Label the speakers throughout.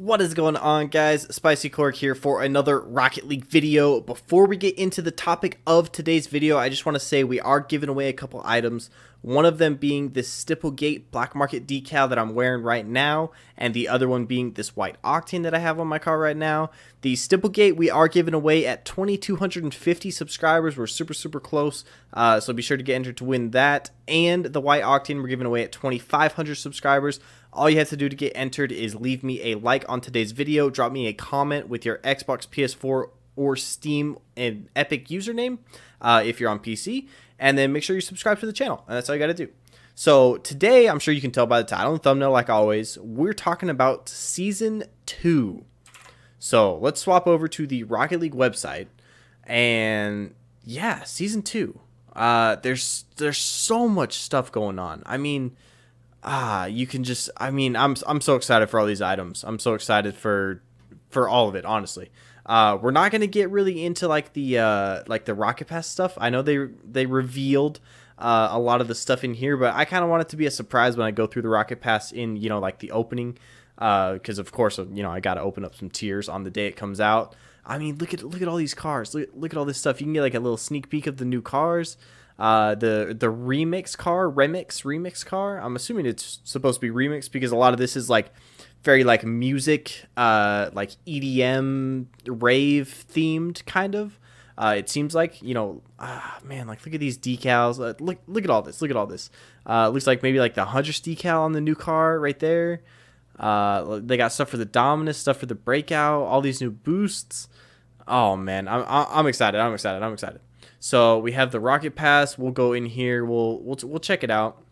Speaker 1: What is going on guys? Spicy Corg here for another Rocket League video. Before we get into the topic of today's video, I just want to say we are giving away a couple items. One of them being this Stipplegait Black Market decal that I'm wearing right now, and the other one being this white Octane that I have on my car right now. The Stipplegait we are giving away at 2,250 subscribers. We're super, super close, uh, so be sure to get entered to win that. And the white Octane we're giving away at 2,500 subscribers. All you have to do to get entered is leave me a like on today's video, drop me a comment with your Xbox, PS4, or Steam and Epic username uh, if you're on PC, and then make sure you subscribe to the channel. And that's all you got to do. So today, I'm sure you can tell by the title and thumbnail, like always, we're talking about Season 2. So let's swap over to the Rocket League website. And yeah, Season 2. Uh, there's there's so much stuff going on. I mean ah, you can just I mean, I'm I'm so excited for all these items. I'm so excited for for all of it, honestly. Uh, we're not gonna get really into like the uh, like the Rocket Pass stuff. I know they they revealed uh, a lot of the stuff in here, but I kind of want it to be a surprise when I go through the Rocket Pass in you know like the opening, Uh because uh, of course you know I got to open up some tiers on the day it comes out. I mean, look at look at all these cars. Look, look at all this stuff. You can get like a little sneak peek of the new cars. Uh, the the remix car, remix remix car. I'm assuming it's supposed to be remix because a lot of this is like very like music, uh, like EDM rave themed kind of. Uh, it seems like you know, ah, man, like look at these decals. Uh, look look at all this. Look at all this. Uh, looks like maybe like the Huntress decal on the new car right there. Uh, they got stuff for the Dominus, stuff for the Breakout, all these new boosts. Oh man, I'm I'm excited. I'm excited. I'm excited. So we have the Rocket Pass. We'll go in here. We'll we'll we'll check it out.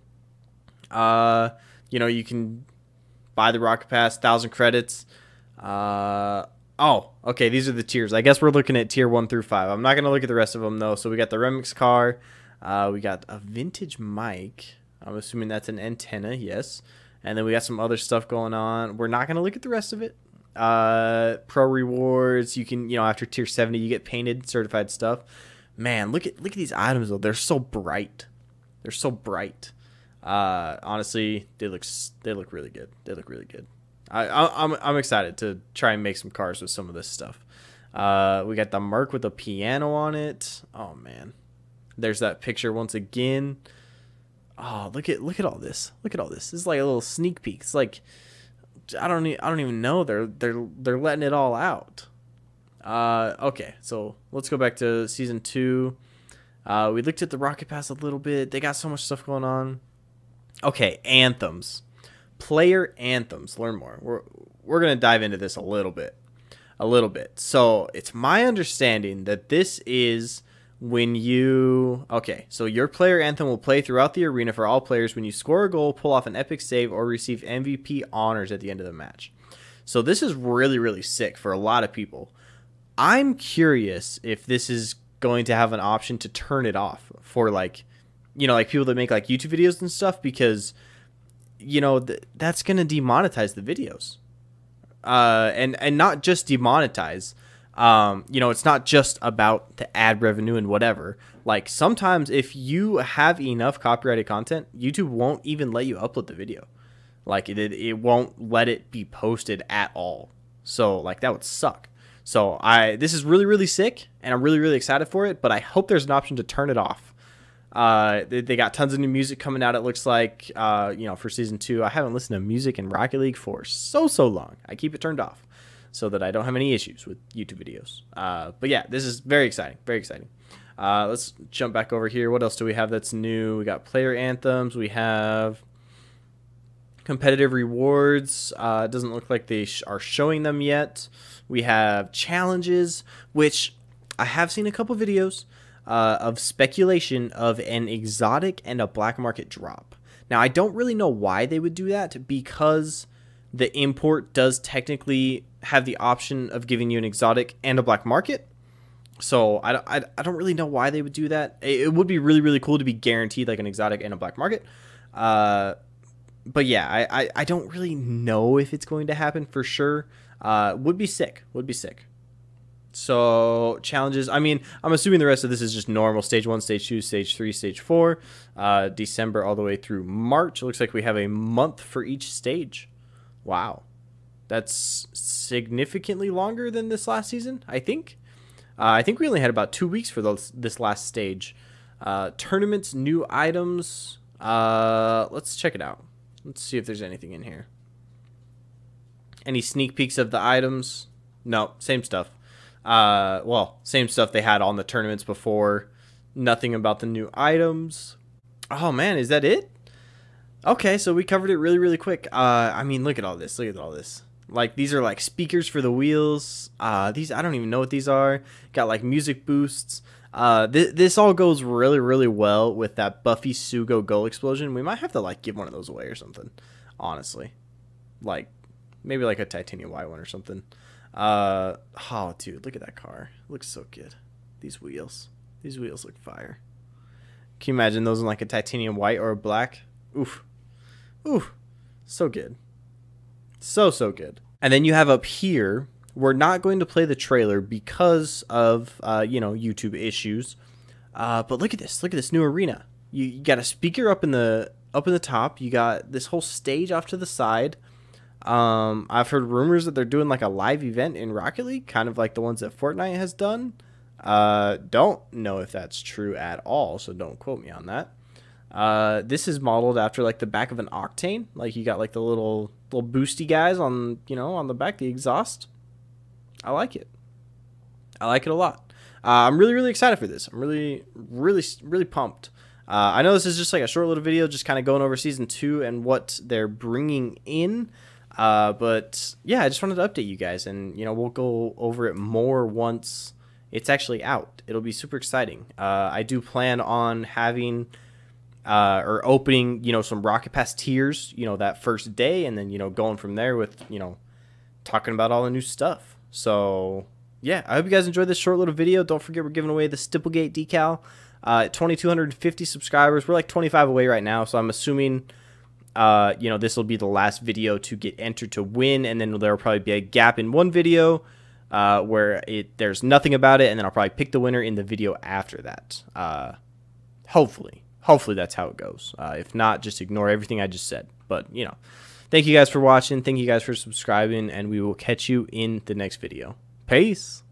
Speaker 1: Uh, you know, you can buy the Rocket Pass, thousand credits. Uh, oh, okay. These are the tiers. I guess we're looking at tier one through five. I'm not gonna look at the rest of them though. So we got the Remix car. Uh, we got a vintage mic. I'm assuming that's an antenna. Yes. And then we got some other stuff going on. We're not gonna look at the rest of it. Uh, pro rewards. You can, you know, after tier 70, you get painted certified stuff man, look at look at these items though. They're so bright. They're so bright. Uh, honestly, they look they look really good. They look really good. I, I am I'm, I'm excited to try and make some cars with some of this stuff. Uh, we got the Merc with a piano on it. Oh man, there's that picture once again. Oh, look at look at all this. Look at all this. This is like a little sneak peek. It's like I don't I don't even know. They're they're they're letting it all out. Uh, okay, so let's go back to season two. Uh, we looked at the Rocket Pass a little bit. They got so much stuff going on. Okay, anthems, player anthems. Learn more. We're we're gonna dive into this a little bit, a little bit. So it's my understanding that this is when you okay so your player anthem will play throughout the arena for all players when you score a goal pull off an epic save or receive mvp honors at the end of the match so this is really really sick for a lot of people I'm curious if this is going to have an option to turn it off for like, you know, like people that make like YouTube videos and stuff because, you know, th- that's going to demonetize the videos. Uh, and and not just demonetize. Um, you know, it's not just about the ad revenue and whatever. Like sometimes if you have enough copyrighted content, YouTube won't even let you upload the video. Like it, it won't let it be posted at all. So like that would suck. So I this is really really sick, and I'm really really excited for it. But I hope there's an option to turn it off. Uh, they, they, got tons of new music coming out. It looks like uh, you know for season two. I haven't listened to music in Rocket League for so so long. I keep it turned off so that I don't have any issues with YouTube videos. Uh, but yeah, this is very exciting. Very exciting. Uh, let's jump back over here. What else do we have that's new? We got player anthems. We have competitive rewards. Uh, doesn't look like they sh- are showing them yet. We have challenges, which I have seen a couple videos uh, of speculation of an exotic and a black market drop. Now, I don't really know why they would do that because the import does technically have the option of giving you an exotic and a black market. So I, I, I don't really know why they would do that. It, would be really, really cool to be guaranteed like an exotic and a black market. Uh, but yeah, I, I, I don't really know if it's going to happen for sure. Uh, would be sick. Would be sick. So challenges. I mean, I'm assuming the rest of this is just normal. Stage one, stage two, stage three, stage four. Uh, December all the way through March. It looks like we have a month for each stage. Wow. That's significantly longer than this last season, I think. Uh, I think we only had about two weeks for those, this last stage. Uh, tournaments, new items. Uh, let's check it out. Let's see if there's anything in here. Any sneak peeks of the items? No, same stuff. Uh, well, same stuff they had on the tournaments before. Nothing about the new items. Oh man, is that it? Okay, so we covered it really, really quick. Uh, I mean, look at all this. Look at all this. Like these are like speakers for the wheels. Uh, these I don't even know what these are. Got like music boosts. Uh, th- this all goes really, really well with that Buffy Sugo goal explosion. We might have to like give one of those away or something. Honestly, like maybe like a titanium white one or something. Uh, oh, dude, look at that car. looks so good. These wheels. These wheels look fire. Can you imagine those in like a titanium white or a black? Oof. Oof. So good. So, so good. And then you have up here, we're not going to play the trailer because of, uh, you know, YouTube issues. Uh, but look at this. Look at this new arena. You, you got a speaker up in the up in the top. You got this whole stage off to the side. Um, I've heard rumors that they're doing like a live event in Rocket League, kind of like the ones that Fortnite has done. Uh, don't know if that's true at all, so don't quote me on that. Uh, this is modeled after like the back of an Octane. Like you got like the little little boosty guys on you know on the back, the exhaust. I like it. I like it a lot. Uh, I'm really really excited for this. I'm really really really pumped. Uh, I know this is just like a short little video, just kind of going over season two and what they're bringing in. Uh, but yeah, I just wanted to update you guys, and you know we'll go over it more once it's actually out. It'll be super exciting. Uh, I do plan on having uh, or opening, you know, some Rocket Pass tiers, you know, that first day, and then you know going from there with you know talking about all the new stuff. So yeah, I hope you guys enjoyed this short little video. Don't forget we're giving away the Stipplegait decal. Uh, 2,250 subscribers. We're like 25 away right now, so I'm assuming. Uh, you know, this will be the last video to get entered to win, and then there will probably be a gap in one video uh, where it there's nothing about it, and then I'll probably pick the winner in the video after that. Uh, hopefully, hopefully that's how it goes. Uh, if not, just ignore everything I just said. But you know, thank you guys for watching. Thank you guys for subscribing, and we will catch you in the next video. Peace.